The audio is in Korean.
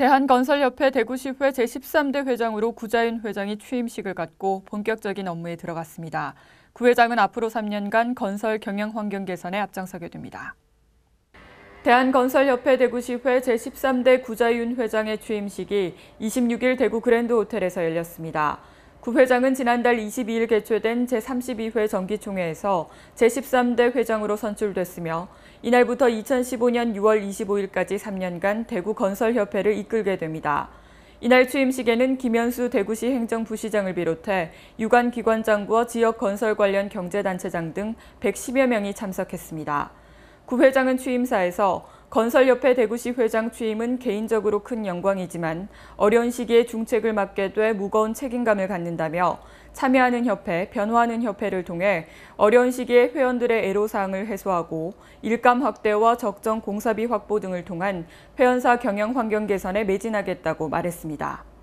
대한건설협회 대구시회 제13대 회장으로 구자윤 회장이 취임식을 갖고 본격적인 업무에 들어갔습니다. 구 회장은 앞으로 3년간 건설 경영 환경 개선에 앞장서게 됩니다. 대한건설협회 대구시회 제13대 구자윤 회장의 취임식이 26일 대구 그랜드 호텔에서 열렸습니다. 구 회장은 지난달 22일 개최된 제32회 정기총회에서 제13대 회장으로 선출됐으며 이날부터 2015년 6월 25일까지 3년간 대구 건설협회를 이끌게 됩니다. 이날 취임식에는 김현수 대구시 행정부시장을 비롯해 유관 기관장과 지역 건설 관련 경제단체장 등 110여 명이 참석했습니다. 구 회장은 취임사에서 건설협회 대구시 회장 취임은 개인적으로 큰 영광이지만 어려운 시기에 중책을 맡게 돼 무거운 책임감을 갖는다며 참여하는 협회, 변화하는 협회를 통해 어려운 시기에 회원들의 애로사항을 해소하고 일감 확대와 적정 공사비 확보 등을 통한 회원사 경영 환경 개선에 매진하겠다고 말했습니다.